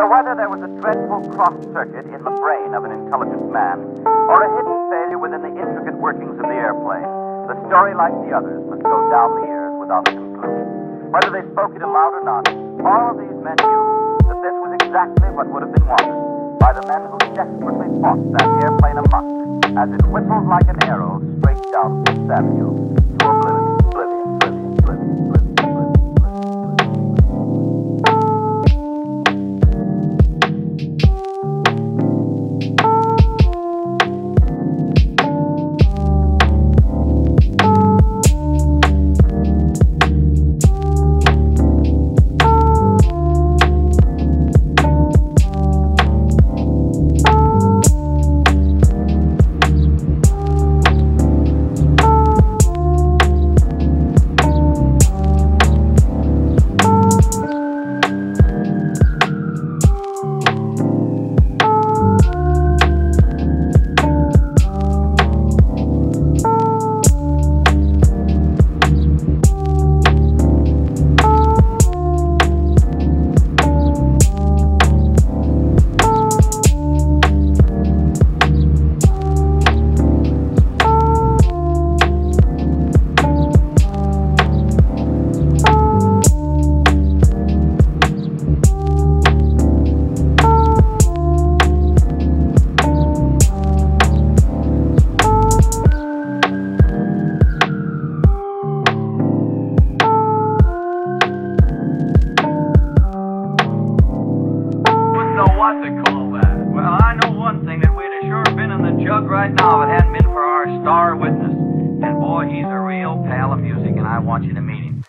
So whether there was a dreadful cross circuit in the brain of an intelligent man, or a hidden failure within the intricate workings of the airplane, the story, like the others, must go down the years without a conclusion. Whether they spoke it aloud or not, all of these men knew that this was exactly what would have been wanted by the men who desperately fought that airplane amok as it whistled like an arrow straight down Fifth Avenue what to call that. Well, I know one thing that we'd have sure been in the jug right now if it hadn't been for our star witness. And boy, he's a real pal of music, and I want you to meet him.